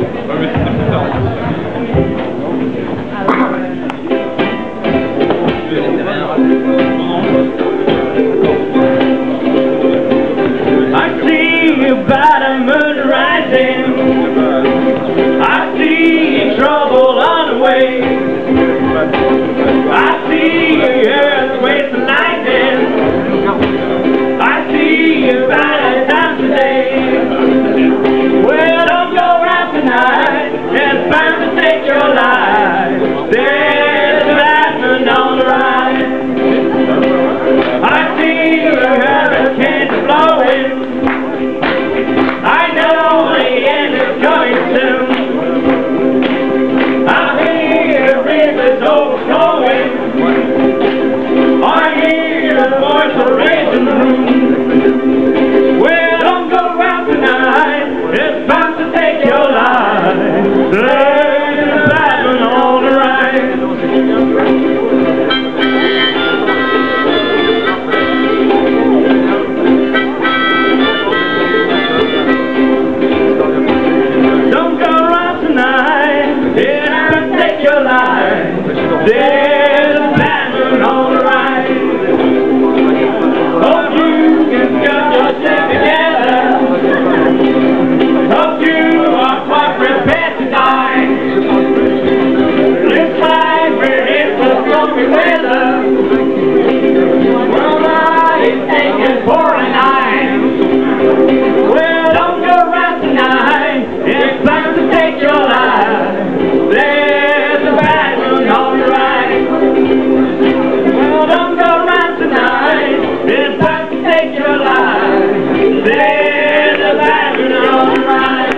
Ouais, mais tonight is to take your life. There's a on.